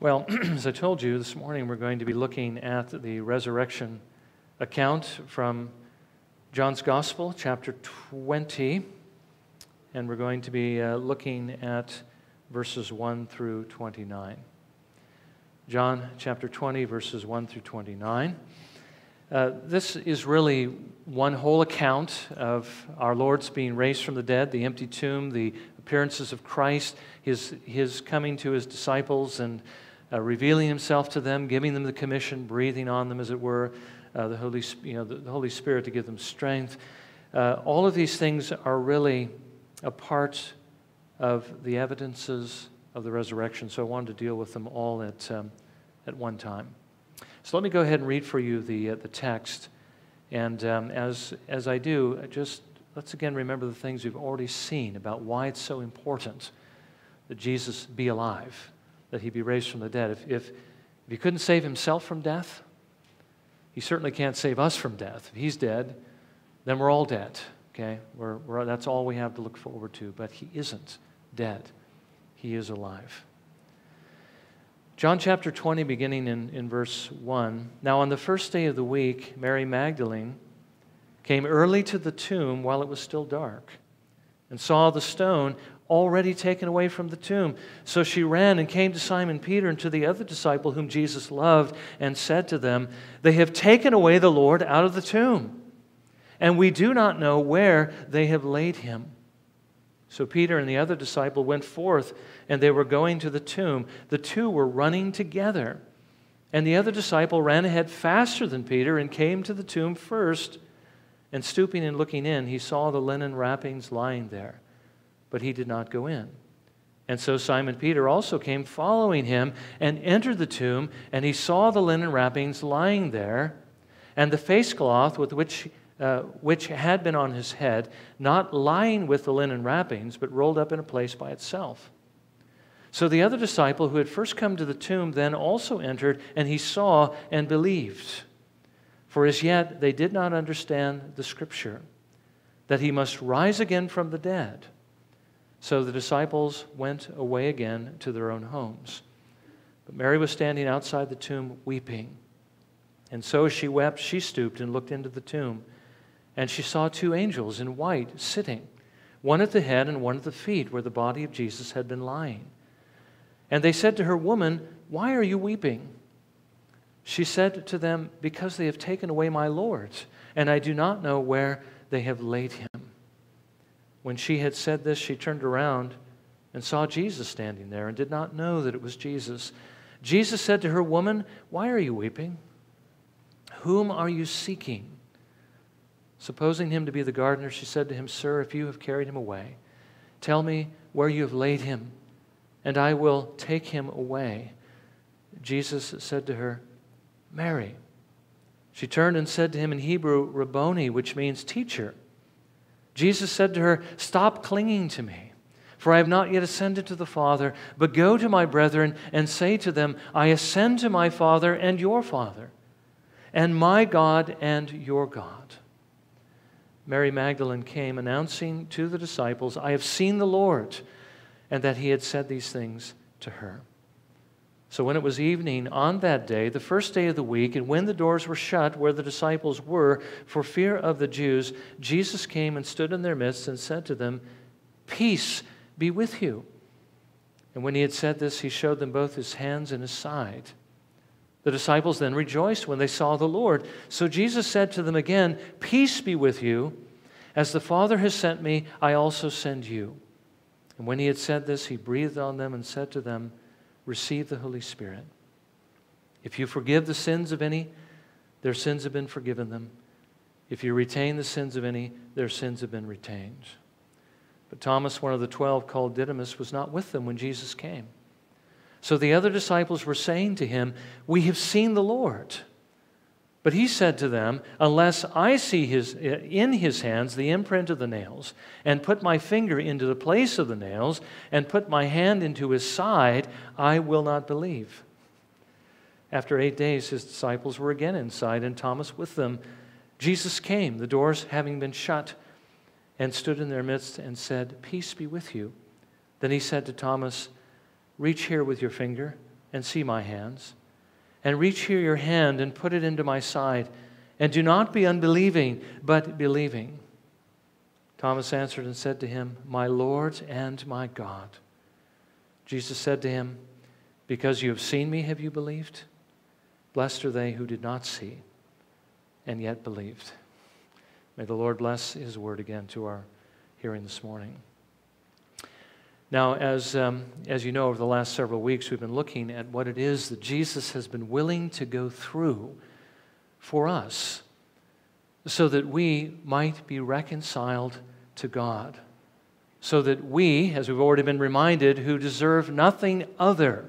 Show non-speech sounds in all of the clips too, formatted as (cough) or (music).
Well, (clears throat) as I told you this morning, we're going to be looking at the resurrection account from John's Gospel, chapter 20. And we're going to be uh, looking at verses 1 through 29. John chapter 20, verses 1 through 29. Uh, this is really one whole account of our Lord's being raised from the dead, the empty tomb, the appearances of Christ, his, his coming to his disciples and uh, revealing himself to them, giving them the commission, breathing on them, as it were, uh, the, Holy, you know, the, the, Holy Spirit to give them strength. Uh, all of these things are really a part of the evidences of the resurrection, so I wanted to deal with them all at, um, at one time. So let me go ahead and read for you the, uh, the text. And um, as, as I do, just let's again remember the things we've already seen about why it's so important that Jesus be alive, that he be raised from the dead. If, if, if he couldn't save himself from death, he certainly can't save us from death. If he's dead, then we're all dead. Okay? We're, we're, that's all we have to look forward to. But he isn't dead, he is alive. John chapter 20, beginning in, in verse 1. Now, on the first day of the week, Mary Magdalene came early to the tomb while it was still dark and saw the stone already taken away from the tomb. So she ran and came to Simon Peter and to the other disciple whom Jesus loved and said to them, They have taken away the Lord out of the tomb, and we do not know where they have laid him. So Peter and the other disciple went forth, and they were going to the tomb. The two were running together. And the other disciple ran ahead faster than Peter and came to the tomb first. And stooping and looking in, he saw the linen wrappings lying there, but he did not go in. And so Simon Peter also came following him and entered the tomb, and he saw the linen wrappings lying there, and the face cloth with which uh, which had been on his head, not lying with the linen wrappings, but rolled up in a place by itself. So the other disciple who had first come to the tomb then also entered, and he saw and believed. For as yet they did not understand the scripture, that he must rise again from the dead. So the disciples went away again to their own homes. But Mary was standing outside the tomb weeping. And so as she wept, she stooped and looked into the tomb. And she saw two angels in white sitting, one at the head and one at the feet, where the body of Jesus had been lying. And they said to her, Woman, why are you weeping? She said to them, Because they have taken away my Lord, and I do not know where they have laid him. When she had said this, she turned around and saw Jesus standing there and did not know that it was Jesus. Jesus said to her, Woman, why are you weeping? Whom are you seeking? Supposing him to be the gardener, she said to him, Sir, if you have carried him away, tell me where you have laid him, and I will take him away. Jesus said to her, Mary. She turned and said to him in Hebrew, Rabboni, which means teacher. Jesus said to her, Stop clinging to me, for I have not yet ascended to the Father, but go to my brethren and say to them, I ascend to my Father and your Father, and my God and your God. Mary Magdalene came announcing to the disciples, I have seen the Lord, and that he had said these things to her. So when it was evening on that day, the first day of the week, and when the doors were shut where the disciples were for fear of the Jews, Jesus came and stood in their midst and said to them, Peace be with you. And when he had said this, he showed them both his hands and his side. The disciples then rejoiced when they saw the Lord. So Jesus said to them again, Peace be with you. As the Father has sent me, I also send you. And when he had said this, he breathed on them and said to them, Receive the Holy Spirit. If you forgive the sins of any, their sins have been forgiven them. If you retain the sins of any, their sins have been retained. But Thomas, one of the twelve, called Didymus, was not with them when Jesus came. So the other disciples were saying to him, We have seen the Lord. But he said to them, Unless I see his, in his hands the imprint of the nails, and put my finger into the place of the nails, and put my hand into his side, I will not believe. After eight days, his disciples were again inside, and Thomas with them. Jesus came, the doors having been shut, and stood in their midst and said, Peace be with you. Then he said to Thomas, Reach here with your finger and see my hands, and reach here your hand and put it into my side, and do not be unbelieving, but believing. Thomas answered and said to him, My Lord and my God. Jesus said to him, Because you have seen me, have you believed? Blessed are they who did not see and yet believed. May the Lord bless his word again to our hearing this morning. Now, as, um, as you know, over the last several weeks, we've been looking at what it is that Jesus has been willing to go through for us so that we might be reconciled to God. So that we, as we've already been reminded, who deserve nothing other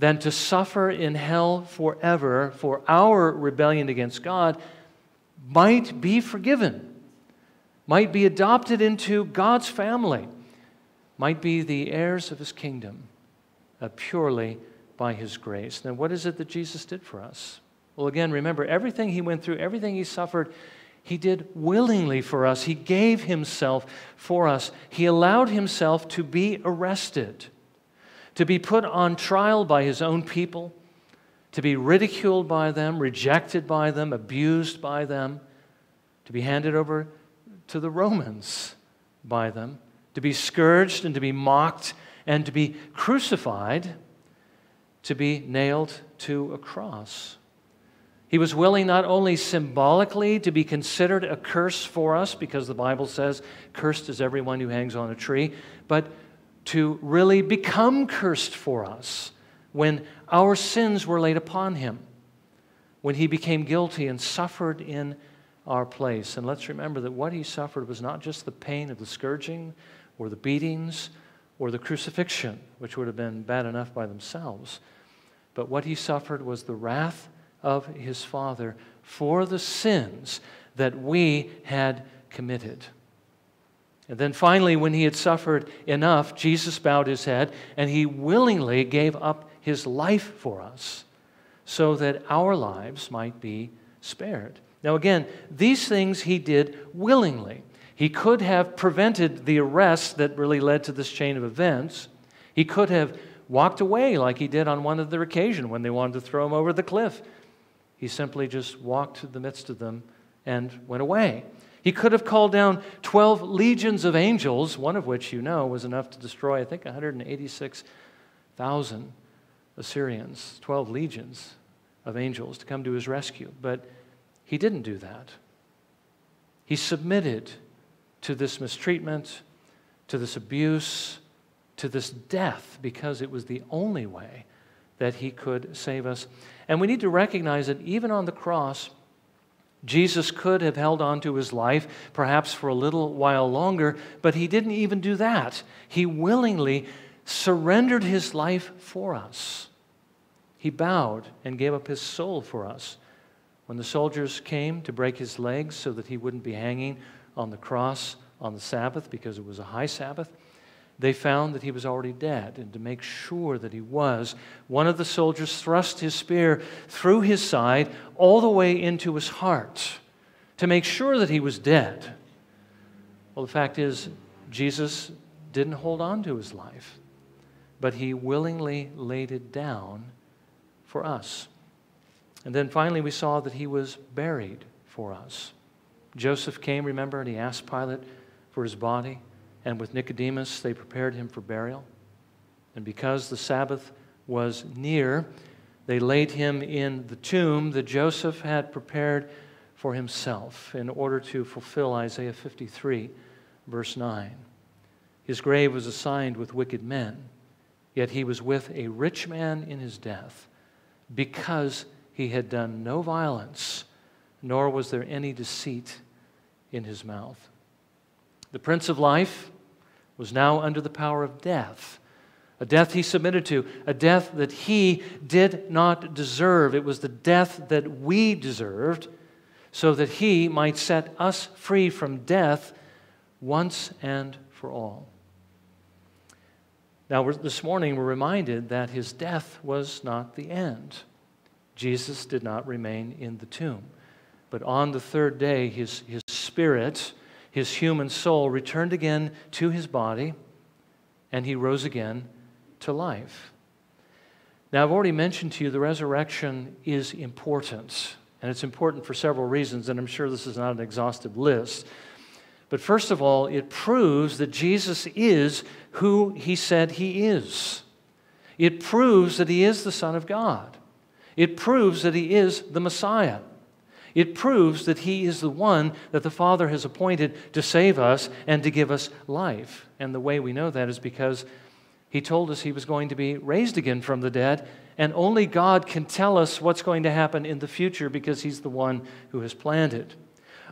than to suffer in hell forever for our rebellion against God, might be forgiven, might be adopted into God's family might be the heirs of his kingdom uh, purely by his grace. Now, what is it that Jesus did for us? Well, again, remember, everything he went through, everything he suffered, he did willingly for us. He gave himself for us. He allowed himself to be arrested, to be put on trial by his own people, to be ridiculed by them, rejected by them, abused by them, to be handed over to the Romans by them to be scourged and to be mocked and to be crucified, to be nailed to a cross. He was willing not only symbolically to be considered a curse for us, because the Bible says, cursed is everyone who hangs on a tree, but to really become cursed for us when our sins were laid upon him, when he became guilty and suffered in our place. And let's remember that what he suffered was not just the pain of the scourging, or the beatings or the crucifixion, which would have been bad enough by themselves. But what he suffered was the wrath of his Father for the sins that we had committed. And then finally, when he had suffered enough, Jesus bowed his head and he willingly gave up his life for us so that our lives might be spared. Now, again, these things he did willingly. He could have prevented the arrest that really led to this chain of events. He could have walked away like he did on one other occasion when they wanted to throw him over the cliff. He simply just walked to the midst of them and went away. He could have called down 12 legions of angels, one of which you know was enough to destroy, I think, 186,000 Assyrians, 12 legions of angels to come to his rescue. But he didn't do that. He submitted to this mistreatment, to this abuse, to this death, because it was the only way that he could save us. And we need to recognize that even on the cross, Jesus could have held on to his life, perhaps for a little while longer, but he didn't even do that. He willingly surrendered his life for us. He bowed and gave up his soul for us. When the soldiers came to break his legs so that he wouldn't be hanging on the cross on the Sabbath because it was a high Sabbath, they found that he was already dead. And to make sure that he was, one of the soldiers thrust his spear through his side all the way into his heart to make sure that he was dead. Well, the fact is, Jesus didn't hold on to his life, but he willingly laid it down for us. And then finally, we saw that he was buried for us. Joseph came, remember, and he asked Pilate for his body, and with Nicodemus, they prepared him for burial. And because the Sabbath was near, they laid him in the tomb that Joseph had prepared for himself in order to fulfill Isaiah 53, verse 9. His grave was assigned with wicked men, yet he was with a rich man in his death because he had done no violence, nor was there any deceit in his mouth. The Prince of Life was now under the power of death, a death he submitted to, a death that he did not deserve. It was the death that we deserved, so that he might set us free from death once and for all. Now, this morning, we're reminded that his death was not the end. Jesus did not remain in the tomb. But on the third day, his, his spirit, his human soul, returned again to his body, and he rose again to life. Now, I've already mentioned to you the resurrection is important, and it's important for several reasons, and I'm sure this is not an exhaustive list. But first of all, it proves that Jesus is who he said he is. It proves that he is the Son of God. It proves that he is the Messiah. It proves that he is the one that the Father has appointed to save us and to give us life. And the way we know that is because he told us he was going to be raised again from the dead, and only God can tell us what's going to happen in the future because he's the one who has planned it.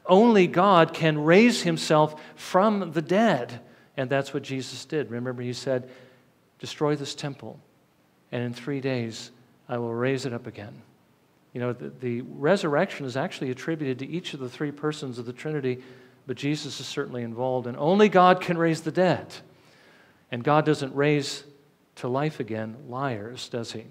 Only God can raise himself from the dead, and that's what Jesus did. Remember, he said, Destroy this temple, and in three days I will raise it up again. You know, the, the, resurrection is actually attributed to each of the three persons of the Trinity, but Jesus is certainly involved. And only God can raise the dead. And God doesn't raise to life again liars, does He?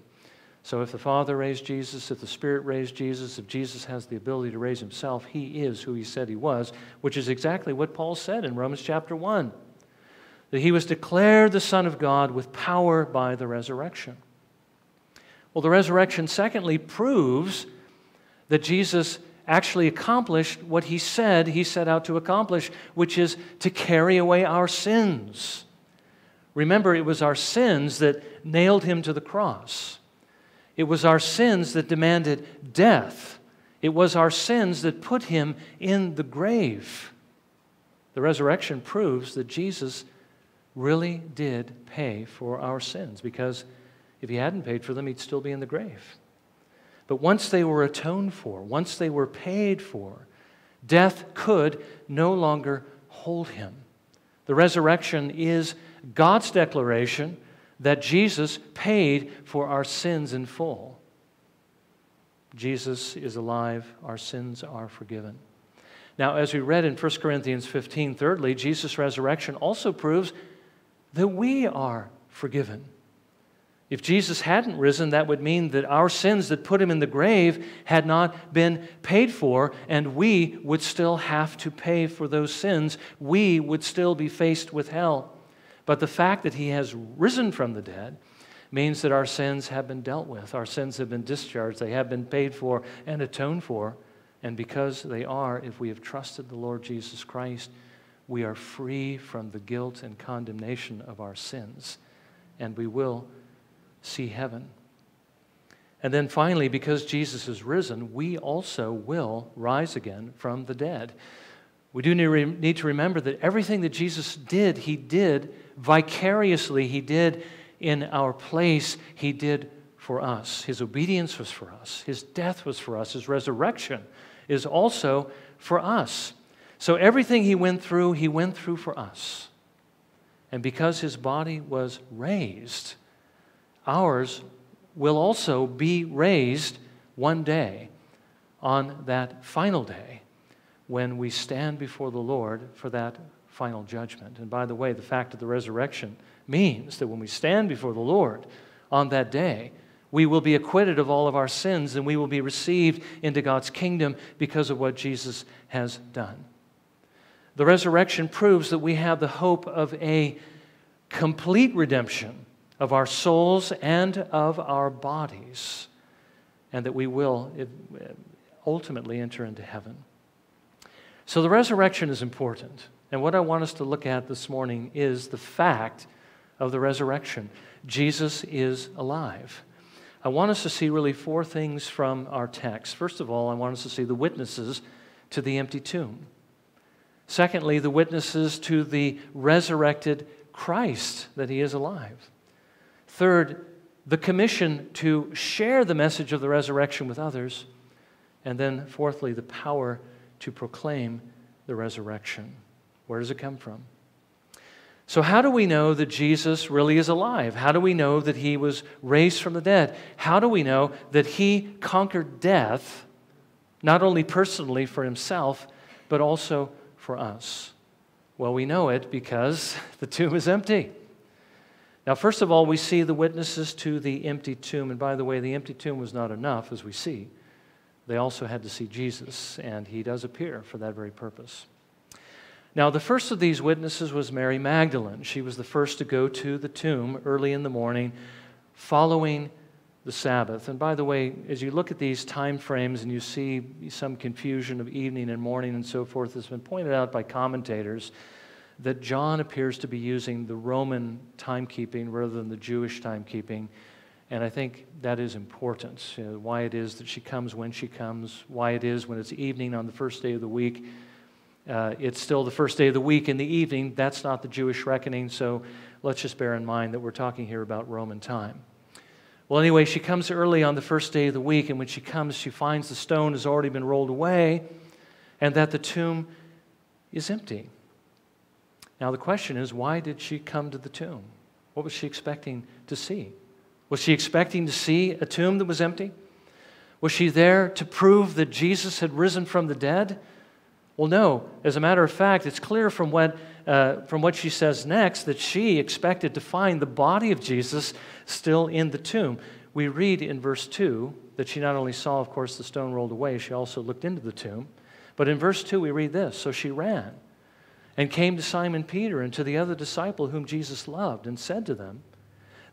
So if the Father raised Jesus, if the Spirit raised Jesus, if Jesus has the ability to raise Himself, He is who He said He was, which is exactly what Paul said in Romans chapter 1 that He was declared the Son of God with power by the resurrection. Well, the resurrection, secondly, proves that Jesus actually accomplished what he said he set out to accomplish, which is to carry away our sins. Remember, it was our sins that nailed him to the cross. It was our sins that demanded death. It was our sins that put him in the grave. The resurrection proves that Jesus really did pay for our sins because if he hadn't paid for them, he'd still be in the grave. But once they were atoned for, once they were paid for, death could no longer hold him. The resurrection is God's declaration that Jesus paid for our sins in full. Jesus is alive, our sins are forgiven. Now, as we read in 1 Corinthians 15, thirdly, Jesus' resurrection also proves that we are forgiven. If Jesus hadn't risen, that would mean that our sins that put him in the grave had not been paid for, and we would still have to pay for those sins. We would still be faced with hell. But the fact that he has risen from the dead means that our sins have been dealt with. Our sins have been discharged. They have been paid for and atoned for. And because they are, if we have trusted the Lord Jesus Christ, we are free from the guilt and condemnation of our sins. And we will see heaven. And then finally, because Jesus is risen, we also will rise again from the dead. We do need to remember that everything that Jesus did, he did vicariously, he did in our place, he did for us. His obedience was for us, his death was for us, his resurrection is also for us. So everything he went through, he went through for us. And because his body was raised, ours will also be raised one day on that final day when we stand before the Lord for that final judgment. And by the way, the fact of the resurrection means that when we stand before the Lord on that day, we will be acquitted of all of our sins and we will be received into God's kingdom because of what Jesus has done. The resurrection proves that we have the hope of a complete redemption of our souls and of our bodies, and that we will eh, ultimately enter into heaven. So the resurrection is important. And what I want us to look at this morning is the fact of the resurrection. Jesus is alive. I want us to see really four things from our text. First of all, I want us to see the witnesses to the empty tomb. Secondly, the witnesses to the resurrected Christ, that he is alive. Third, the commission to share the message of the resurrection with others. And then, fourthly, the power to proclaim the resurrection. Where does it come from? So, how do we know that Jesus really is alive? How do we know that he was raised from the dead? How do we know that he conquered death, not only personally for himself, but also for us? Well, we know it because (laughs) the tomb is empty. Now, first of all, we see the witnesses to the empty tomb. And by the way, the empty tomb was not enough, as we see. They also had to see Jesus, and he does appear for that very purpose. Now, the first of these witnesses was Mary Magdalene. She was the first to go to the tomb early in the morning following the Sabbath. And by the way, as you look at these time frames and you see some confusion of evening and morning and so forth, it's been pointed out by commentators that John appears to be using the Roman timekeeping rather than the Jewish timekeeping. And I think that is important. You know, why it is that she comes when she comes, why it is when it's evening on the first day of the week. Uh, it's still the first day of the week in the evening. That's not the Jewish reckoning. So let's just bear in mind that we're talking here about Roman time. Well, anyway, she comes early on the first day of the week, and when she comes, she finds the stone has already been rolled away and that the tomb is empty. Now, the question is why did she come to the tomb? What was she expecting to see? Was she expecting to see a tomb that was empty? Was she there to prove that Jesus had risen from the dead? Well, no. As a matter of fact, it's clear from what, uh, from what she says next that she expected to find the body of Jesus still in the tomb. We read in verse 2 that she not only saw, of course, the stone rolled away, she also looked into the tomb. But in verse 2, we read this So she ran and came to Simon Peter and to the other disciple whom Jesus loved and said to them,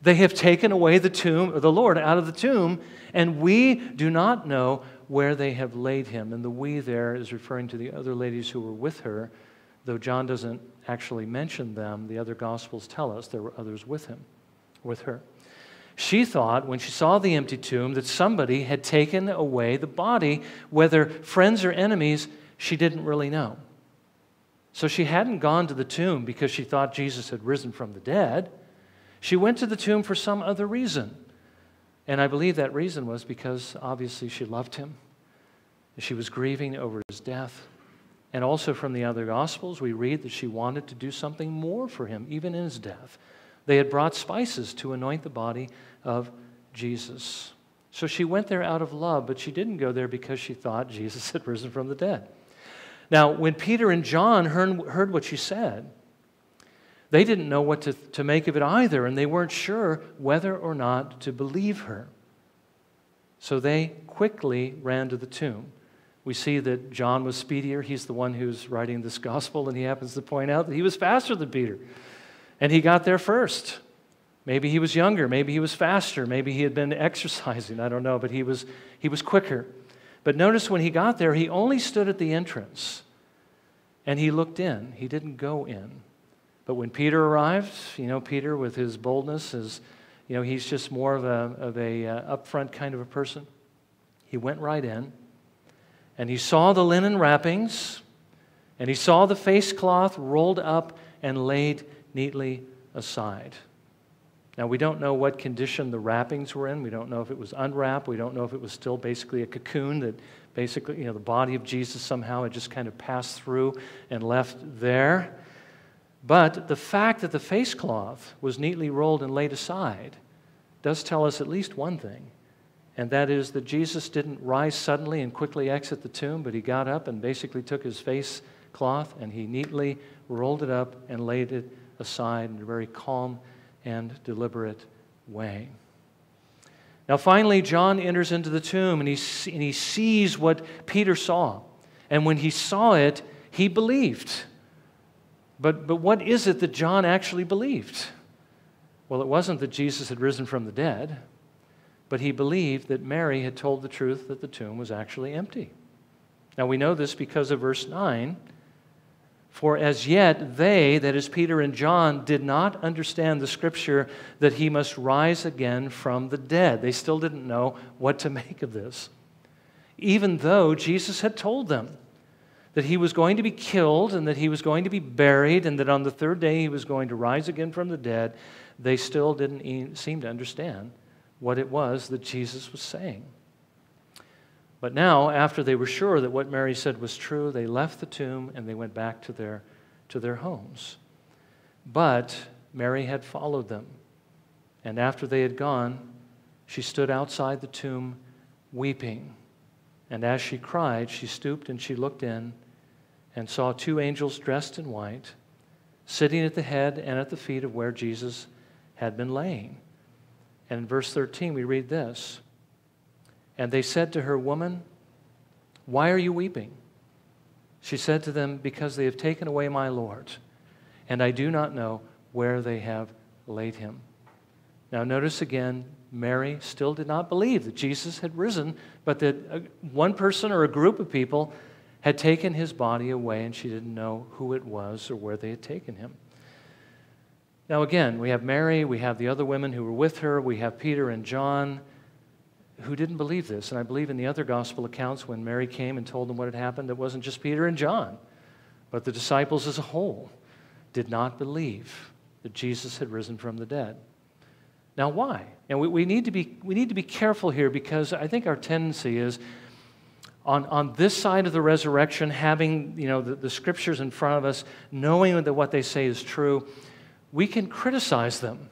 They have taken away the tomb, the Lord out of the tomb, and we do not know where they have laid him. And the we there is referring to the other ladies who were with her, though John doesn't actually mention them. The other Gospels tell us there were others with him, with her. She thought, when she saw the empty tomb, that somebody had taken away the body, whether friends or enemies, she didn't really know. So she hadn't gone to the tomb because she thought Jesus had risen from the dead. She went to the tomb for some other reason. And I believe that reason was because obviously she loved him. She was grieving over his death. And also from the other Gospels, we read that she wanted to do something more for him, even in his death. They had brought spices to anoint the body of Jesus. So she went there out of love, but she didn't go there because she thought Jesus (laughs) had risen from the dead. Now, when Peter and John heard, heard what she said, they didn't know what to, to make of it either, and they weren't sure whether or not to believe her. So they quickly ran to the tomb. We see that John was speedier. He's the one who's writing this gospel, and he happens to point out that he was faster than Peter. And he got there first. Maybe he was younger, maybe he was faster, maybe he had been (laughs) exercising, I don't know, but he was, he was quicker. But notice when he got there, he only stood at the entrance and he looked in. He didn't go in. But when Peter arrived, you know, Peter with his boldness is, you know, he's just more of a, of a uh, upfront kind of a person. He went right in and he saw the linen wrappings and he saw the face cloth rolled up and laid neatly aside. Now, we don't know what condition the wrappings were in. We don't know if it was unwrapped. We don't know if it was still basically a cocoon that basically, you know, the body of Jesus somehow had just kind of passed through and left there. But the fact that the face cloth was neatly rolled and laid aside does tell us at least one thing, and that is that Jesus didn't rise suddenly and quickly exit the tomb, but he got up and basically took his face cloth and he neatly rolled it up and laid it aside in a very calm and deliberate way. Now, finally, John enters into the tomb and he, and he sees what Peter saw. And when he saw it, he believed. But, but what is it that John actually believed? Well, it wasn't that Jesus had risen from the dead, but he believed that Mary had told the truth that the tomb was actually empty. Now, we know this because of verse 9. For as yet they, that is Peter and John, did not understand the scripture that he must rise again from the dead. They still didn't know what to (laughs) make of this. Even though Jesus had told them that he was going to be killed and that he was going to be buried and that on the third day he was going to rise again from the dead, they still didn't seem to understand what it was that Jesus was saying. But now, after they were sure that what Mary said was true, they left the tomb and they went back to their, to their homes. But Mary had followed them. And after they had gone, she stood outside the tomb weeping. And as she cried, she stooped and she looked in and saw two angels dressed in white sitting at the head and at the feet of where Jesus had been laying. And in verse 13, we read this And they said to her, Woman, why are you weeping? She said to them, Because they have taken away my Lord, and I do not know where they have laid him. Now, notice again, Mary still did not believe that Jesus had risen, but that one person or a group of people had taken his body away and she didn't know who it was or where they had taken him. Now, again, we have Mary, we have the other women who were with her, we have Peter and John who didn't believe this. And I believe in the other gospel accounts when Mary came and told them what had happened, it wasn't just Peter and John, but the disciples as a whole did not believe that Jesus had risen from the dead. Now, why? And we, we, need to be, we need to be careful here because I think our tendency is on, on this side of the resurrection, having you know, the, the scriptures in front of us, knowing that what they say is true, we can criticize them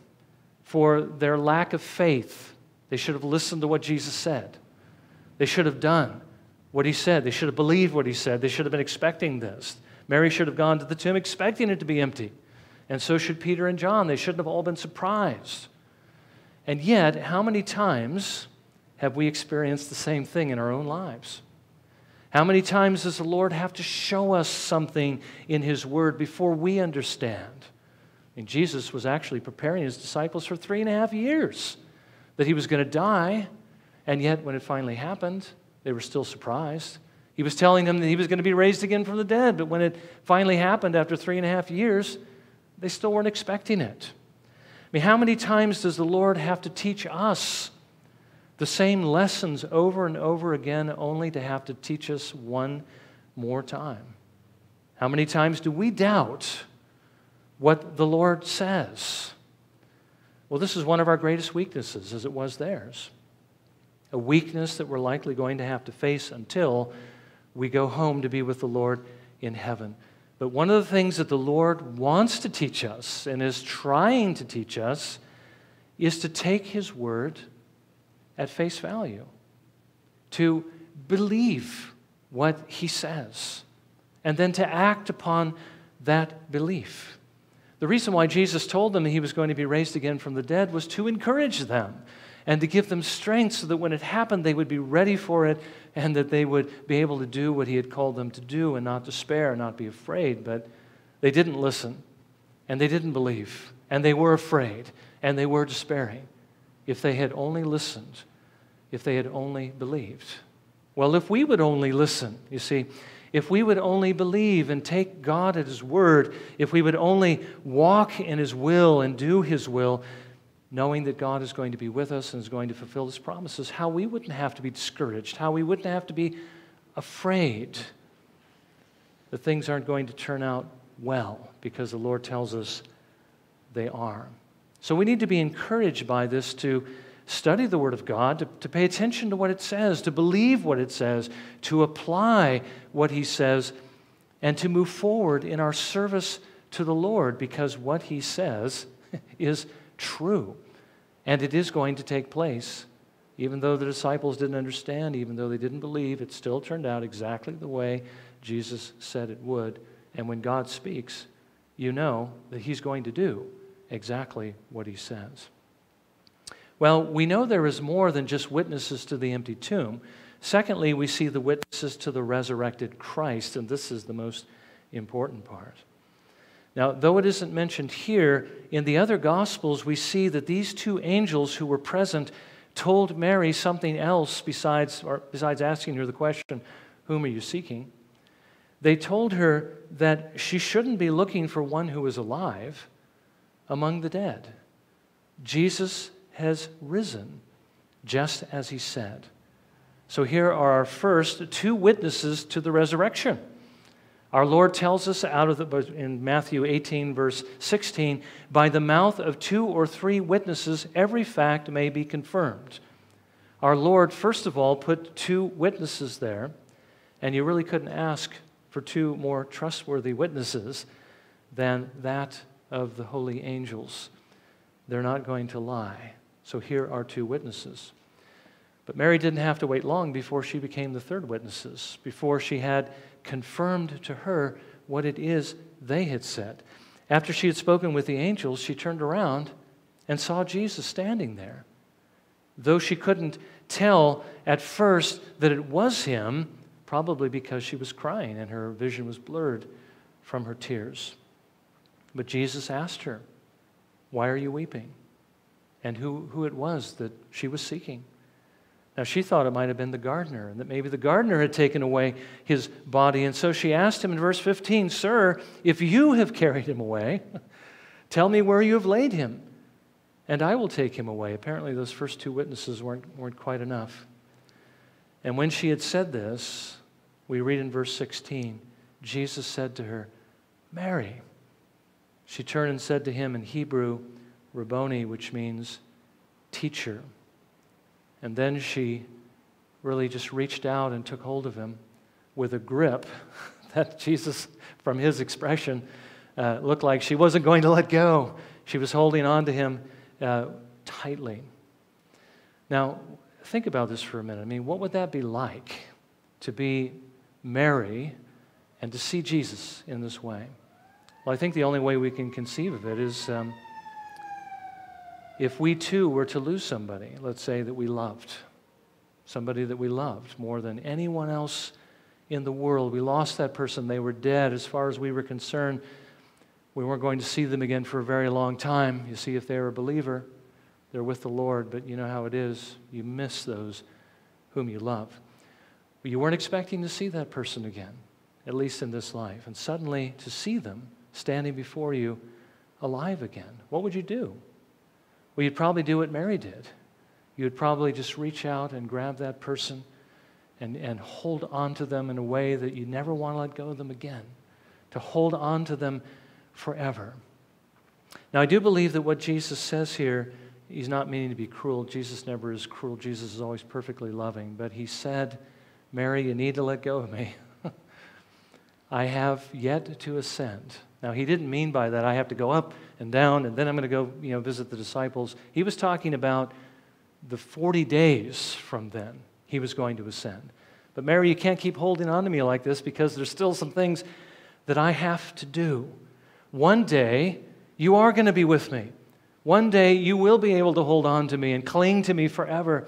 for their lack of faith. They should have listened to what Jesus said. They should have done what he said. They should have believed what he said. They should have been expecting this. Mary should have gone to the tomb expecting it to be empty. And so should Peter and John. They shouldn't have all been surprised. And yet, how many times have we experienced the same thing in our own lives? How many times does the Lord have to show us something in His Word before we understand? And Jesus was actually preparing his disciples for three and a half years that he was going to die. And yet, when it finally happened, they were still surprised. He was telling them that he was going to be raised again from the dead. But when it finally happened after three and a half years, they still weren't expecting it. I mean, how many times does the Lord have to teach us the same lessons over and over again, only to have to teach us one more time? How many times do we doubt what the Lord says. Well, this is one of our greatest weaknesses, as it was theirs. A weakness that we're likely going to have to face until we go home to be with the Lord in heaven. But one of the things that the Lord wants to teach us and is trying to teach us is to take His word at face value, to believe what He says, and then to act upon that belief. The reason why Jesus told them he was going to be raised again from the dead was to encourage them and to give them strength so that when it happened, they would be ready for it and that they would be able to do what he had called them to do and not despair, and not be afraid. But they didn't listen and they didn't believe and they were afraid and they were despairing. If they had only listened, if they had only believed. Well, if we would only listen, you see, if we would only believe and take God at His word, if we would only walk in His will and do His will, knowing that God is going to be with us and is going to fulfill His promises, how we wouldn't have to be discouraged, how we wouldn't have to be afraid that things aren't going to turn out well because the Lord tells us they are. So we need to be encouraged by this to study the Word of God, to, to pay attention to what it says, to believe what it says, to apply what He says, and to move forward in our service to the Lord because what He says (laughs) is true. And it is going to take place. Even though the disciples didn't understand, even though they didn't believe, it still turned out exactly the way Jesus said it would. And when God speaks, you know that He's going to do exactly what He says. Well, we know there is more than just witnesses to the empty tomb. Secondly, we see the witnesses to the resurrected Christ, and this is the most important part. Now, though it isn't mentioned here, in the other Gospels, we see that these two angels who were present told Mary something else besides, or besides asking her the question, Whom are you seeking? They told her that she shouldn't be looking for one who is alive among the dead. Jesus has risen, just as he said. So here are our first two witnesses to the resurrection. Our Lord tells us out of the, in Matthew 18, verse 16, by the mouth of two or three witnesses, every fact may be confirmed. Our Lord, first of all, put two witnesses there, and you really couldn't ask for two more trustworthy witnesses than that of the holy angels. They're not going to lie. So here are two witnesses. But Mary didn't have to wait long before she became the third witnesses, before she had confirmed to her what it is they had said. After she had spoken with the angels, she turned around and saw Jesus standing there. Though she couldn't tell at first that it was him, probably because she was crying and her vision was blurred from her tears. But Jesus asked her, Why are you weeping? And who, who it was that she was seeking. Now, she thought it might have been the gardener, and that maybe the gardener had taken away his body. And so she asked him in verse 15, Sir, if you have carried him away, (laughs) tell me where you have laid him, and I will take him away. Apparently, those first two witnesses weren't, weren't quite enough. And when she had said this, we read in verse 16, Jesus said to her, Mary. She turned and said to him in Hebrew, Rabboni, which means teacher. And then she really just reached out and took hold of him with a grip (laughs) that Jesus, from his expression, uh, looked like she wasn't going to let go. She was holding on to him uh, tightly. Now, think about this for a minute. I mean, what would that be like to be Mary and to see Jesus in this way? Well, I think the only way we can conceive of it is. Um, if we too were to lose somebody, let's say that we loved, somebody that we loved more than anyone else in the world, we lost that person, they were dead as far as we were concerned. We weren't going to see them again for a very long time. You see, if they're a believer, they're with the Lord, but you know how it is. You miss those whom you love. But you weren't expecting to see that person again, at least in this life. And suddenly to see them standing before you alive again, what would you do? Well, you'd probably do what Mary did. You would probably just reach out and grab that person and, and hold on to them in a way that you never want to let go of them again, to hold on to them forever. Now, I do believe that what Jesus says here, he's not meaning to be cruel. Jesus never is cruel. Jesus is always perfectly loving. But he said, Mary, you need to let go of me. (laughs) I have yet to ascend. Now, he didn't mean by that I have to go up and down and then I'm going to go you know, visit the disciples. He was talking about the 40 days from then he was going to ascend. But Mary, you can't keep holding on to me like this because there's still some things that I have to do. One day, you are going to be with me. One day, you will be able to hold on to me and cling to me forever.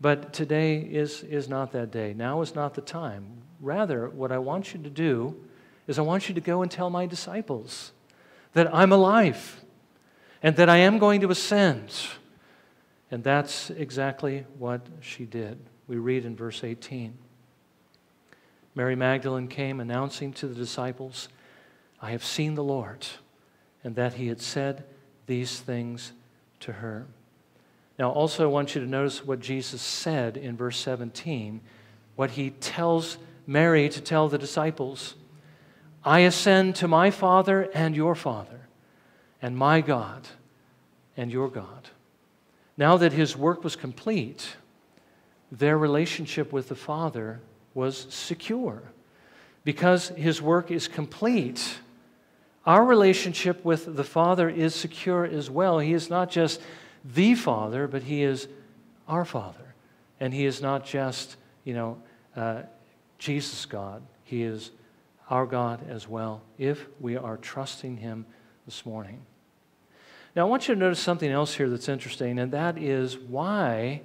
But today is, is not that day. Now is not the time. Rather, what I want you to do is I want you to go and tell my disciples that I'm alive and that I am going to ascend. And that's exactly what she did. We read in verse 18. Mary Magdalene came announcing to the disciples, I have seen the Lord, and that he had said these things to her. Now, also, I want you to notice what Jesus said in verse 17, what he tells Mary to tell the disciples. I ascend to my Father and your Father, and my God and your God. Now that his work was complete, their relationship with the Father was secure. Because his work is complete, our relationship with the Father is secure as well. He is not just the Father, but he is our Father. And he is not just, you know, uh, Jesus God. He is our God as well, if we are trusting Him this morning. Now, I want you to notice something else here that's interesting, and that is why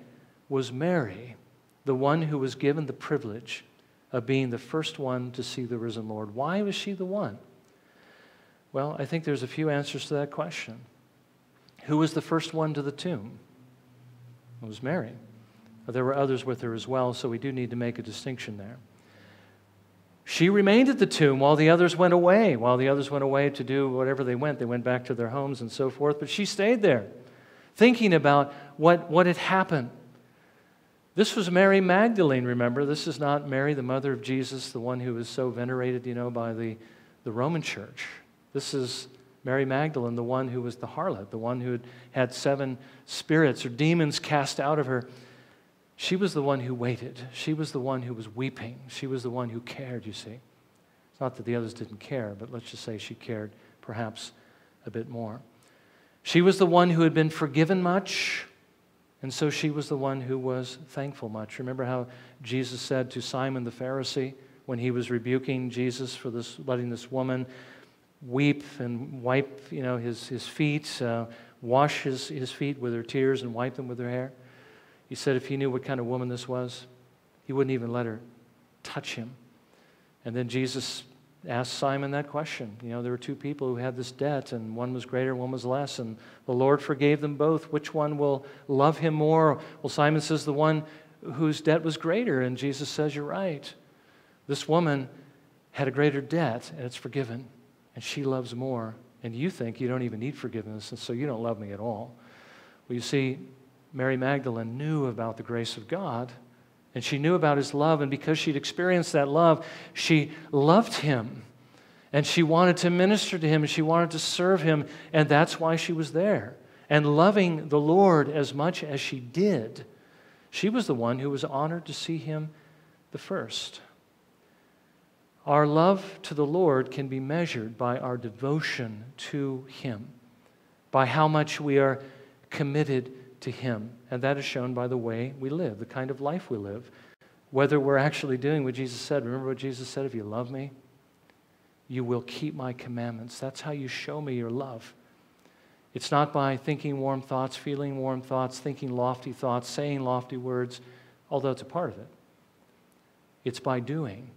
was Mary the one who was given the privilege of being the first one to see the risen Lord? Why was she the one? Well, I think there's a few answers to that question. Who was the first one to the tomb? It was Mary. There were others with her as well, so we do need to make a distinction there. She remained at the tomb while the others went away. While the others went away to do whatever they went, they went back to their homes and so forth. But she stayed there, thinking about what, what had happened. This was Mary Magdalene, remember? This is not Mary, the mother of Jesus, the one who was so venerated, you know, by the, the Roman church. This is Mary Magdalene, the one who was the harlot, the one who had had seven spirits or demons cast out of her. She was the one who waited. She was the one who was weeping. She was the one who cared, you see. It's not that the others didn't care, but let's just say she cared perhaps a bit more. She was the one who had been forgiven much, and so she was the one who was thankful much. Remember how Jesus said to Simon the Pharisee when he was rebuking Jesus for this, letting this woman weep and wipe you know, his, his feet, uh, wash his, his feet with her tears and wipe them with her hair? He said if he knew what kind of woman this was, he wouldn't even let her touch him. And then Jesus asked Simon that question. You know, there were two people who had this debt, and one was greater, one was less, and the Lord forgave them both. Which one will love him more? Well, Simon says, the one whose debt was greater, and Jesus says, You're right. This woman had a greater debt, and it's forgiven, and she loves more. And you think you don't even need forgiveness, and so you don't love me at all. Well, you see, Mary Magdalene knew about the grace of God and she knew about his love, and because she'd experienced that love, she loved him. And she wanted to minister to him, and she wanted to serve him, and that's why she was there. And loving the Lord as much as she did, she was the one who was honored to see him the first. Our love to the Lord can be measured by our devotion to him, by how much we are committed to Him. And that is shown by the way we live, the kind of life we live. Whether we're actually doing what Jesus said. Remember what Jesus said if you love me, you will keep my commandments. That's how you show me your love. It's not by thinking warm thoughts, feeling warm thoughts, thinking lofty thoughts, saying lofty words, although it's a part of it. It's by doing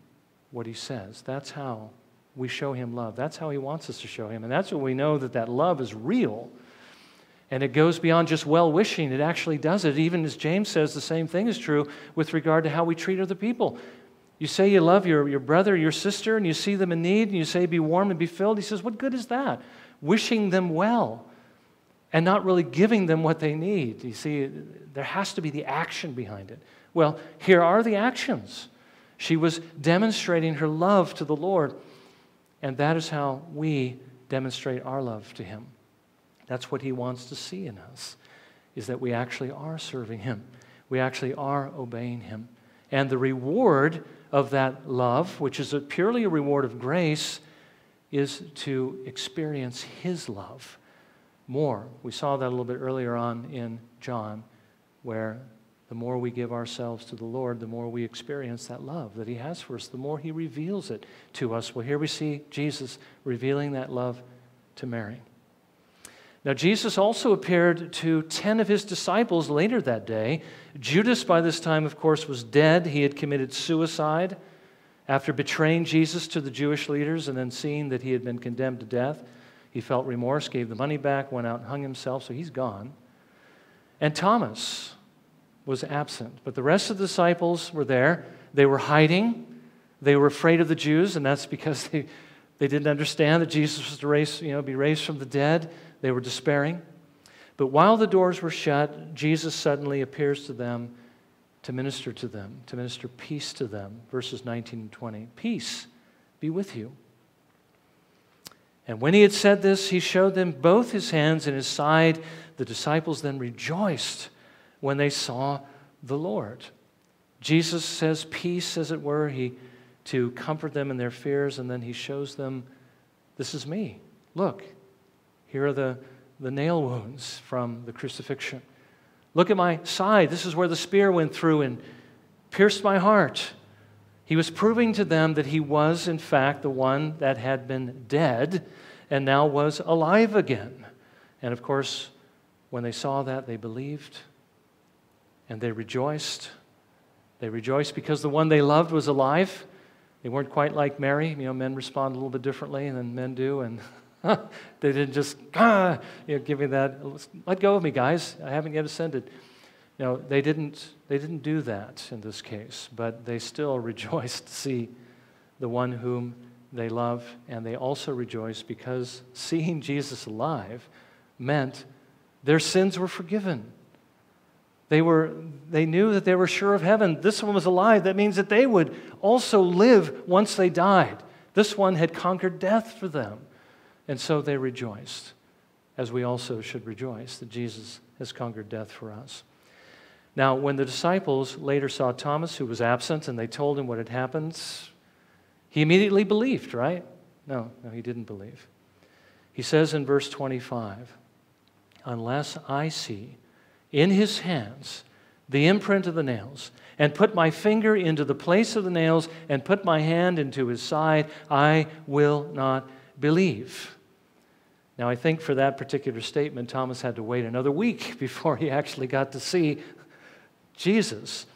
what he says. That's how we show him love. That's how he wants us to show him. And that's what we know that that love is real and it goes beyond just well wishing, it actually does it. Even as James says, the same thing is true with regard to how we treat other people. You say you love your, your brother, your sister, and you see them in need, and you say, be warm and be filled. He says, What good is that? Wishing them well and not really giving them what they need. You see, there has to be the action behind it. Well, here are the actions. She was demonstrating her love to the Lord, and that is how we demonstrate our love to Him. That's what he wants to see in us, is that we actually are serving him. We actually are obeying him. And the reward of that love, which is a purely a reward of grace, is to experience his love more. We saw that a little bit earlier on in John, where the more we give ourselves to the Lord, the more we experience that love that He has for us, the more He reveals it to us. Well, here we see Jesus revealing that love to Mary. Now, Jesus also appeared to 10 of his disciples later that day. Judas, by this time, of course, was dead. He had committed suicide after betraying Jesus to the Jewish leaders and then seeing that he had been condemned to death. He felt remorse, gave the money back, went out and hung himself, so he's gone. And Thomas was absent, but the rest of the disciples were there. They were hiding. They were afraid of the Jews, and that's because they, they didn't understand that Jesus was to raise, you know, be raised from the dead. They were despairing. But while the doors were shut, Jesus suddenly appears to them to minister to them, to minister peace to them. Verses 19 and 20. Peace be with you. And when he had said this, he showed them both his hands and his side. The disciples then rejoiced when they saw the Lord. Jesus says peace, as it were, he, to comfort them in their fears, and then he shows them, This is me. Look, here are the, the nail wounds from the crucifixion. Look at my side. This is where the spear went through and pierced my heart. He was proving to them that he was, in fact, the one that had been dead and now was alive again. And of course, when they saw that, they believed and they rejoiced. They rejoiced because the one they loved was alive. They weren't quite like Mary. You know, men respond a little bit differently than men do, and (laughs) they didn't just ah, you know, give me that. Let go of me, guys. I haven't yet ascended. You know, they didn't. They didn't do that in this case, but they still (laughs) rejoiced to see the one whom they love, and they also rejoiced because seeing Jesus alive meant their sins were forgiven. They, were, they knew that they were sure of heaven. This one was alive. That means that they would also live once they died. This one had conquered death for them. And so they rejoiced, as we also should rejoice that Jesus has conquered death for us. Now, when the disciples later saw Thomas, who was absent, and they told him what had happened, he immediately believed, right? No, no, he didn't believe. He says in verse 25, Unless I see in his hands the imprint of the nails, and put my finger into the place of the nails, and put my hand into his side, I will not believe. Now, I think for that particular statement, Thomas had to wait another week (laughs) before he actually got to see Jesus.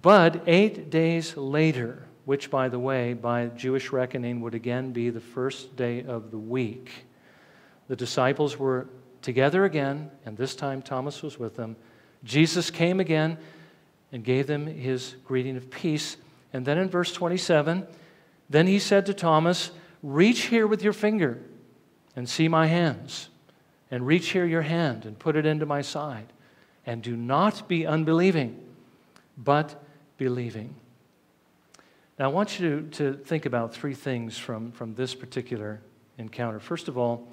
But eight days later, which, by the way, by Jewish reckoning would again be the first day of the week. The disciples were together again, and this time Thomas was with them. Jesus came again and gave them his greeting of peace. And then in verse 27, then he said to Thomas, Reach here with your finger and see my hands, and reach here your hand and put it into my side. And do not be unbelieving, but believing. Now, I want you to, to think about three things from, from this particular encounter. First of all,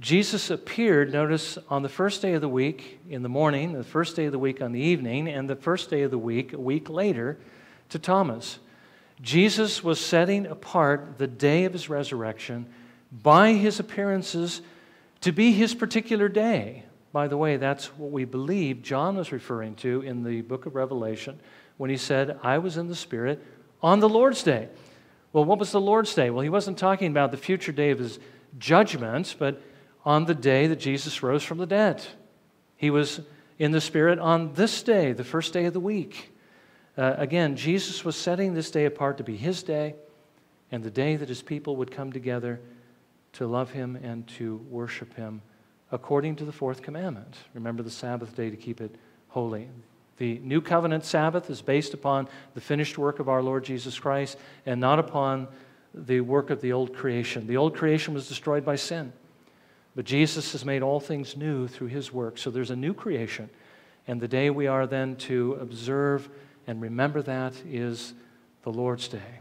Jesus appeared, notice, on the first day of the week in the morning, the first day of the week on the evening, and the first day of the week a week later to Thomas. Jesus was setting apart the day of his resurrection by his appearances to be his particular day. By the way, that's what we believe John was referring to in the book of Revelation when he said, I was in the Spirit on the Lord's day. Well, what was the Lord's day? Well, he wasn't talking about the future day of his judgment, but on the day that Jesus rose from the dead. He was in the Spirit on this day, the first day of the week. Uh, again, Jesus was setting this day apart to be his day and the day that his people would come together to love him and to worship him according to the fourth commandment. Remember the Sabbath day to keep it holy. The new covenant Sabbath is based upon the finished work of our Lord Jesus Christ and not upon the work of the old creation. The old creation was destroyed by sin. But Jesus has made all things new through his work. So there's a new creation. And the day we are then to observe and remember that is the Lord's day,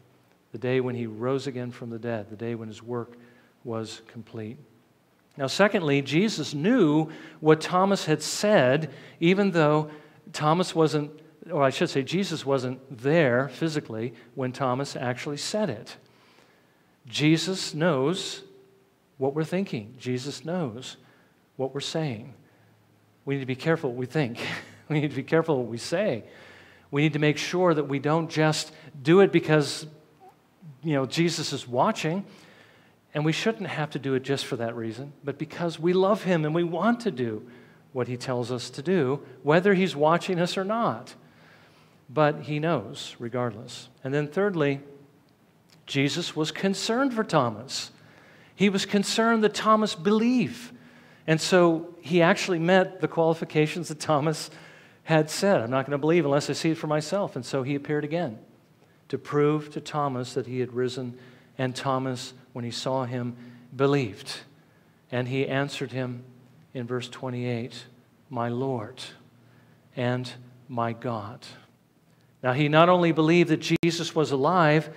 the day when he rose again from the dead, the day when his work was complete. Now, secondly, Jesus knew what Thomas had said, even though Thomas wasn't, or I should say, Jesus wasn't there physically when Thomas actually said it. Jesus knows what we're thinking. Jesus knows what we're saying. We need to be careful what we think. (laughs) we need to be careful what we say. We need to make sure that we don't just do it because you know Jesus is watching. And we shouldn't have to do it just for that reason, but because we love him and we want to do what he tells us to do, whether he's watching us or not. But he knows regardless. And then thirdly, Jesus was concerned for Thomas. He was concerned that Thomas believe. And so he actually met the qualifications that Thomas had said. I'm not going to believe unless I see it for myself. And so he appeared again to prove to Thomas that he had risen. And Thomas, when he saw him, believed. And he answered him in verse 28 My Lord and my God. Now, he not only believed that Jesus was alive,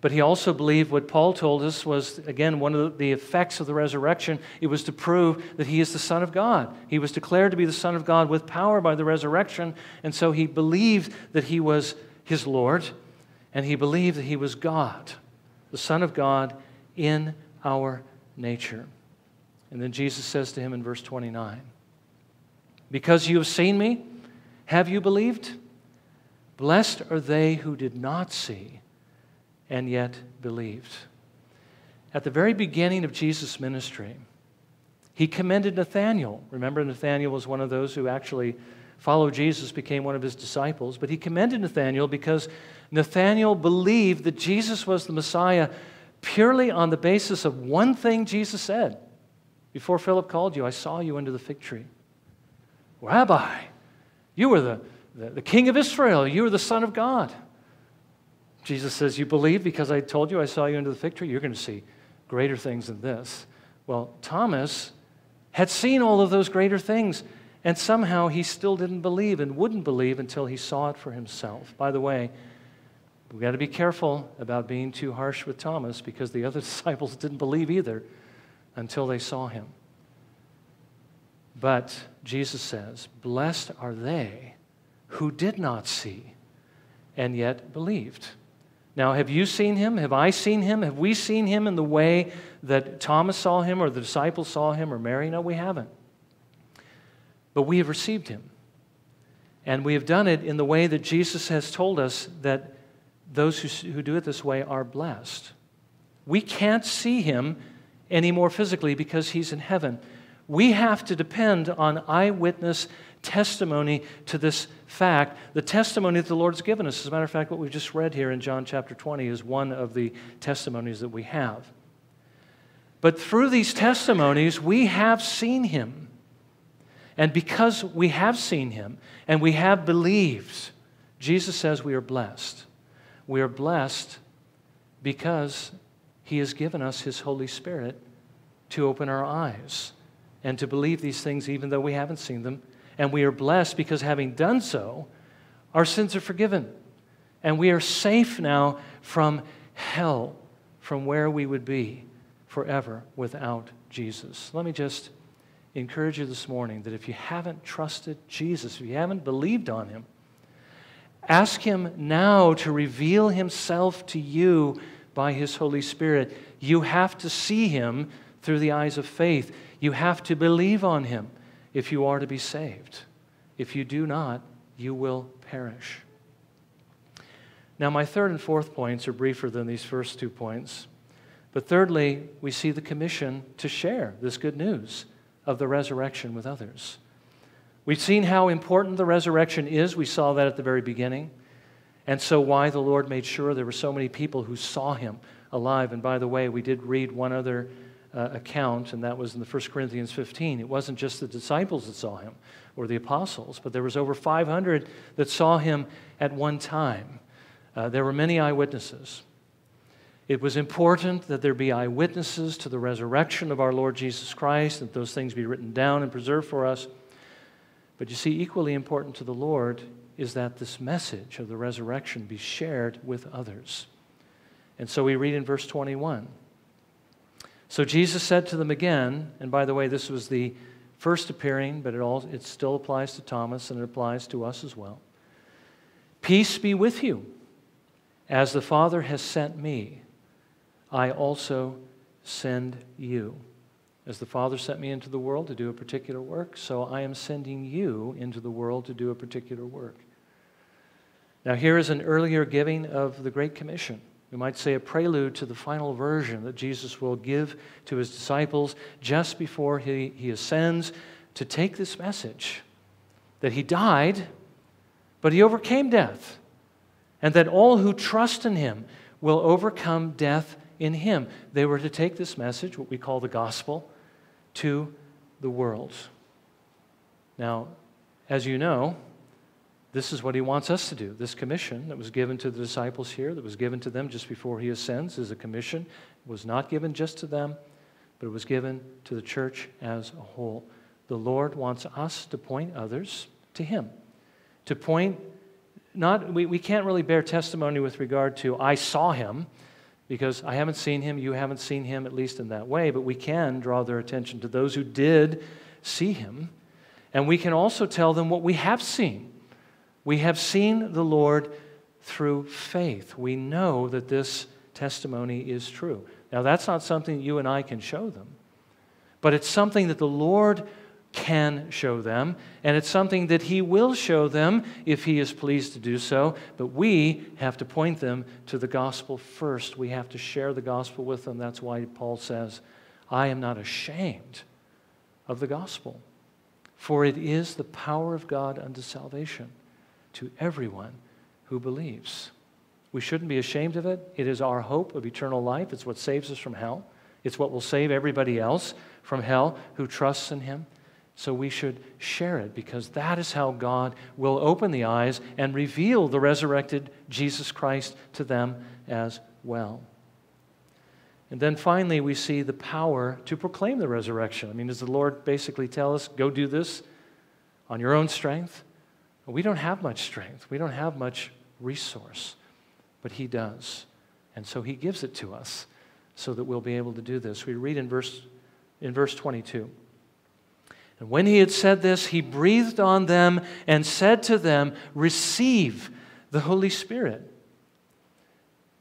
but he also believed what Paul told us was, again, one of the effects of the resurrection. It was to prove that he is the Son of God. He was declared to be the Son of God with power by the resurrection. And so he believed that he was his Lord, and he believed that he was God, the Son of God in our nature. And then Jesus says to him in verse 29 Because you have seen me, have you believed? Blessed are they who did not see and yet believed. At the very beginning of Jesus' ministry, he commended Nathanael. Remember, Nathanael was one of those who actually followed Jesus, became one of his disciples. But he commended Nathanael because Nathanael believed that Jesus was the Messiah purely on the basis of one thing Jesus said. Before Philip called you, I saw you under the fig tree. Rabbi, you were the, the, the king of Israel, you were the Son of God. Jesus says, You believe because I told you I saw you under the fig tree? You're going to see greater things than this. Well, Thomas had seen all of those greater things, and somehow he still didn't believe and wouldn't believe until he saw it for himself. By the way, we've got to be careful about being too harsh with Thomas because the (laughs) other disciples didn't believe either until they saw him. But Jesus says, Blessed are they who did not see and yet believed. Now, have you seen him? Have I seen him? Have we seen him in the way that Thomas saw him or the disciples saw him or Mary? No, we haven't. But we have received him. And we have done it in the way that Jesus has told us that those who, who do it this way are blessed. We can't see him anymore physically because he's in heaven. We have to depend on eyewitness testimony to this fact, the testimony that the Lord's given us. As a matter of fact, what we've just read here in John chapter 20 is one of the testimonies that we have. But through these testimonies, we have seen him. And because we have seen him and we have believed, Jesus says we are blessed. We are blessed because he has given us his Holy Spirit to open our eyes and to believe these things even though we haven't seen them. And we are blessed because having done so, our sins are forgiven. And we are safe now from hell, from where we would be forever without Jesus. Let me just encourage you this morning that if you haven't trusted Jesus, if you haven't believed on him, ask him now to reveal himself to you by his Holy Spirit. You have to see him through the eyes of faith. You have to believe on him if you are to be saved. If you do not, you will perish. Now, my third and fourth points are briefer than these first two points. But thirdly, we see the commission to share this good news of the resurrection with others. We've seen how important the resurrection is. We saw that at the very beginning. And so, why the Lord made sure there were so many people who saw him alive. And by the way, we did read one other uh, account, and that was in the 1 Corinthians 15. It wasn't just the disciples that saw him or the apostles, but there was over 500 that saw him at one time. Uh, there were many eyewitnesses. It was important that there be eyewitnesses to the resurrection of our Lord Jesus Christ, that those things be written down and preserved for us. But you see, equally important to the Lord is that this message of the resurrection be shared with others. And so we read in verse 21. So Jesus said to them again, and by the way, this was the first appearing, but it, all, it still applies to Thomas and it applies to us as well. Peace be with you. As the Father has sent me, I also send you. As the Father sent me into the world to do a particular work, so I am sending you into the world to do a particular work. Now, here is an earlier giving of the Great Commission. We might say a prelude to the final version that Jesus will give to his disciples just before he, he ascends to take this message that he died, but he overcame death, and that all who trust in him will overcome death in him. They were to take this message, what we call the gospel, to the world. Now, as you know, this is what he wants us to do. This commission that was given to the disciples here, that was given to them just before he ascends, is a commission. It was not given just to them, but it was given to the church as a whole. The Lord wants us to point others to him, to point not we, we can't really bear testimony with regard to i saw him because I haven't seen him, you haven't seen him, at least in that way, but we can draw their attention to those who did see him. And we can also tell them what we have seen. We have seen the Lord through faith. We know that this testimony is true. Now, that's not something you and I can show them, but it's something that the Lord can show them, and it's something that He will show them if He is pleased to do so. But we have to point them to the gospel first. We have to share the gospel with them. That's why Paul says, I am not ashamed of the gospel, for it is the power of God unto salvation to everyone who believes. We shouldn't be ashamed of it. It is our hope of eternal life. It's what saves us from hell. It's what will save everybody else from hell who trusts in Him. So we should share it because that is how God will open the eyes and reveal the resurrected Jesus Christ to them as well. And then finally, we see the power to proclaim the resurrection. I mean, does the Lord basically tell us, go do this on your own strength? We don't have much strength, we don't have much resource, but He does. And so He gives it to us so that we'll be able to do this. We read in verse, in verse 22. And when he had said this, he breathed on them and said to them, Receive the Holy Spirit.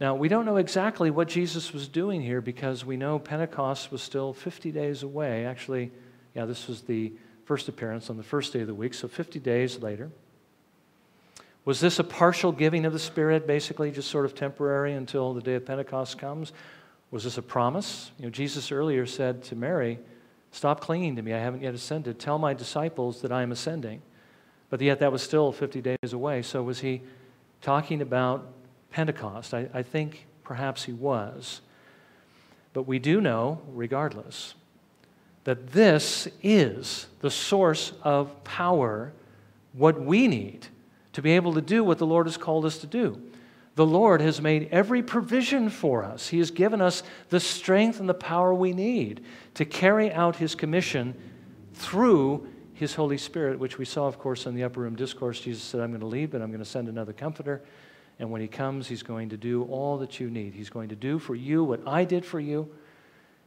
Now, we don't know exactly what Jesus was doing here because we know Pentecost was still 50 days away. Actually, yeah, this was the first appearance on the first day of the week, so 50 days later. Was this a partial giving of the Spirit, basically just sort of temporary until the day of Pentecost comes? Was this a promise? You know, Jesus earlier said to Mary, Stop clinging to me. I haven't yet ascended. Tell my disciples that I am ascending. But yet that was still 50 days away. So was he talking about Pentecost? I, I think perhaps he was. But we do know, regardless, that this is the source of power, what we need to be able to do what the Lord has called us to do. The Lord has made every provision for us. He has given us the strength and the power we need to carry out His commission through His Holy Spirit, which we saw, of course, in the upper room discourse. Jesus said, I'm going to leave, but I'm going to send another comforter. And when He comes, He's going to do all that you need. He's going to do for you what I did for you.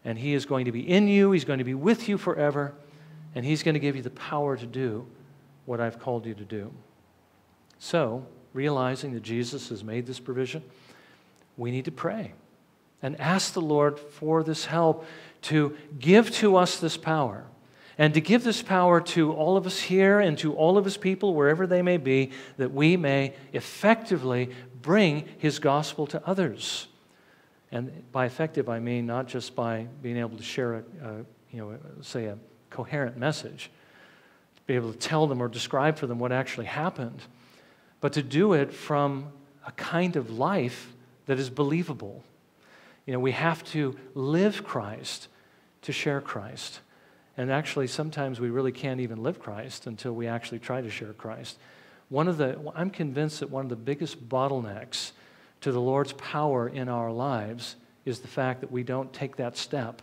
And He is going to be in you, He's going to be with you forever. And He's going to give you the power to do what I've called you to do. So, realizing that Jesus has made this provision, we need to pray and ask the Lord for this help to give to us this power and to give this power to all of us here and to all of his people, wherever they may be, that we may effectively bring his gospel to others. And by effective, I mean not just by being able to share, a, a you know, say, a coherent message, to be able to tell them or describe for them what actually happened but to do it from a kind of life that is believable. You know, we have to live Christ to share Christ. And actually, sometimes we really can't even live Christ until we actually try to share Christ. One of the, I'm convinced that one of the biggest bottlenecks to the Lord's power in our lives is the fact that we don't take that step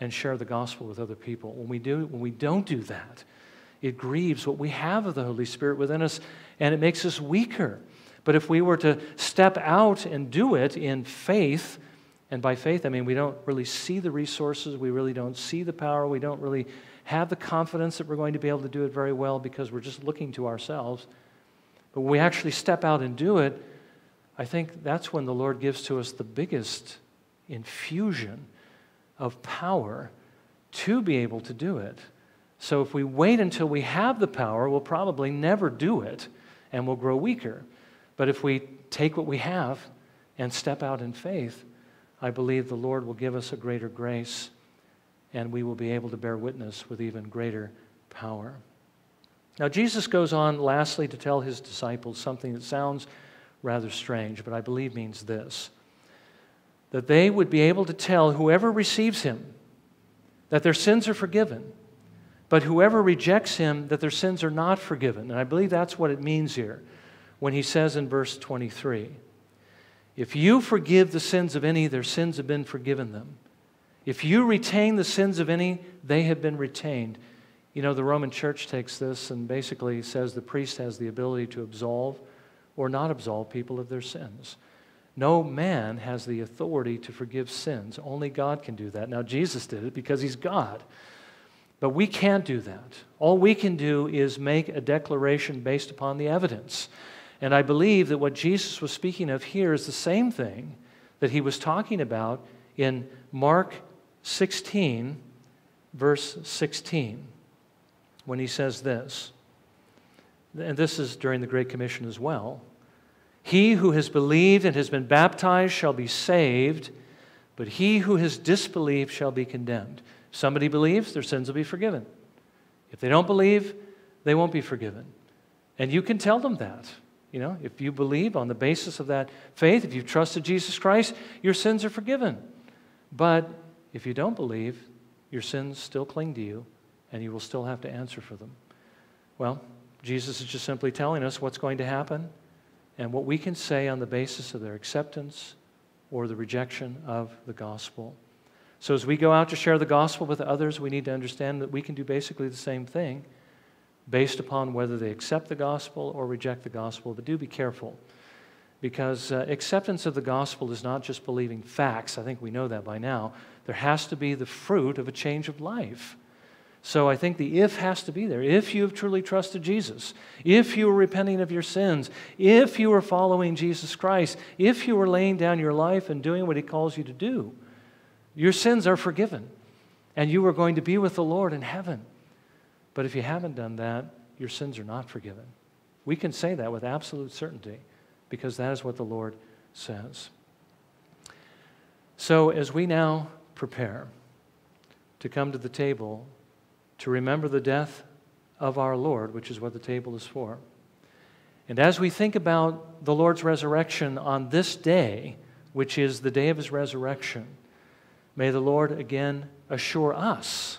and share the gospel with other people. When we, do, when we don't do that, it grieves what we have of the Holy Spirit within us and it makes us weaker. But if we were to step out and do it in faith, and by faith, I mean we don't really see the resources, we really don't see the power, we don't really have the confidence that we're going to be able to do it very well because we're just looking to ourselves. But when we actually step out and do it, I think that's when the Lord gives to us the biggest infusion of power to be able to do it. So if we wait until we have the power, we'll probably never do it and we'll grow weaker. But if we take what we have and step out in faith, I believe the Lord will give us a greater grace and we will be able to bear witness with even greater power. Now, Jesus goes on, lastly, to tell his disciples something that sounds rather strange, but I believe means this that they would be able to tell whoever receives him that their sins are forgiven but whoever rejects him, that their sins are not forgiven. And I believe that's what it means here when he says in verse 23 If you forgive the sins of any, their sins have been forgiven them. If you retain the sins of any, they have been retained. You know, the Roman church takes this and basically says the priest has the ability to absolve or not absolve people of their sins. No man has the authority to forgive sins. Only God can do that. Now, Jesus did it because he's God. But we can't do that. All we can do is make a declaration based upon the evidence. And I believe that what Jesus was speaking of here is the same thing that he was talking about in Mark 16, verse 16, when he says this. And this is during the Great Commission as well. He who has believed and has been baptized shall be saved, but he who has disbelieved shall be condemned. Somebody believes, their sins will be forgiven. If they don't believe, they won't be forgiven. And you can tell them that. You know, if you believe on the basis of that faith, if you've trusted Jesus Christ, your sins are forgiven. But if you don't believe, your sins still cling to you and you will still have to answer for them. Well, Jesus is just simply telling us what's going to happen and what we can say on the basis of their acceptance or the rejection of the gospel. So, as we go out to share the gospel with others, we need to understand that we can do basically the same thing based upon whether they accept the gospel or reject the gospel. But do be careful because uh, acceptance of the gospel is not just believing facts. I think we know that by now. There has to be the fruit of a change of life. So I think the if has to be there. If you have truly trusted Jesus, if you are repenting of your sins, if you are following Jesus Christ, if you are laying down your life and doing what he calls you to do, your sins are forgiven, and you are going to be with the Lord in heaven. But if you haven't done that, your sins are not forgiven. We can say that with absolute certainty because that is what the Lord says. So, as we now prepare to come to the table to remember the death of our Lord, which is what the table is for. And as we think about the Lord's resurrection on this day, which is the day of his resurrection, may the Lord again assure us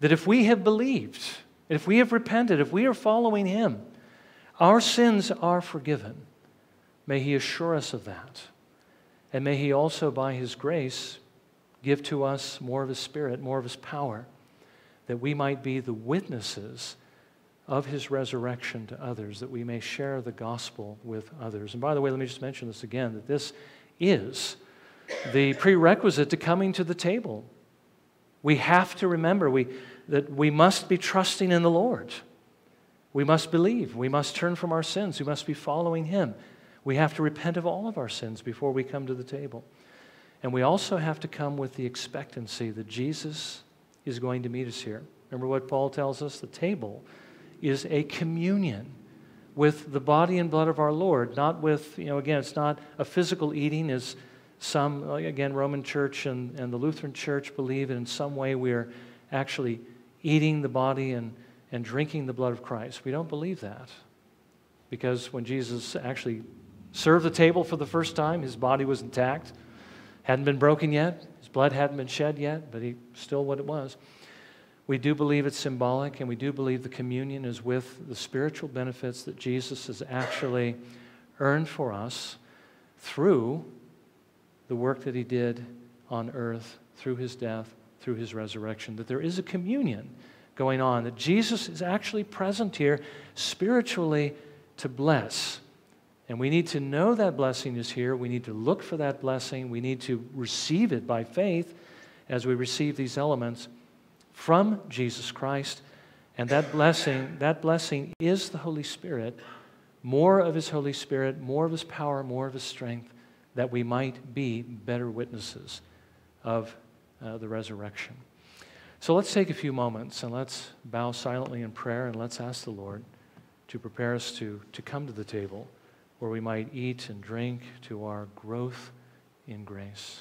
that if we have believed, if we have repented, if we are following him, our sins are forgiven. May he assure us of that. And may he also, by his grace, give to us more of his spirit, more of his power, that we might be the witnesses of his resurrection to others, that we may share the gospel with others. And by the way, let me just mention this again that this is the prerequisite to coming to the table. We have to remember we, that we must be trusting in the Lord. We must believe. We must turn from our sins. We must be following Him. We have to repent of all of our sins before we come to the table. And we also have to come with the expectancy that Jesus is going to meet us here. Remember what Paul tells us? The table is a communion with the body and blood of our Lord, not with, you know, again, it's not a physical eating as some, again, Roman Church and, and the Lutheran Church believe that in some way we are actually eating the body and, and drinking the blood of Christ. We don't believe that. Because when Jesus actually served the table for the first time, his body was intact, hadn't been broken yet, his blood hadn't been shed yet, but he still what it was. We do believe it's symbolic, and we do believe the communion is with the spiritual benefits that Jesus has actually earned for us through the work that he did on earth, through his death, through his resurrection. That there is a communion going on, that Jesus is actually present here spiritually to bless. And we need to know that blessing is here. We need to look for that blessing. We need to receive it by faith as we receive these elements from Jesus Christ. And that blessing, that blessing is the Holy Spirit. More of His Holy Spirit, more of His power, more of His strength, that we might be better witnesses of uh, the resurrection. So let's take a few moments and let's bow silently in prayer and let's ask the Lord to prepare us to, to come to the table where we might eat and drink to our growth in grace.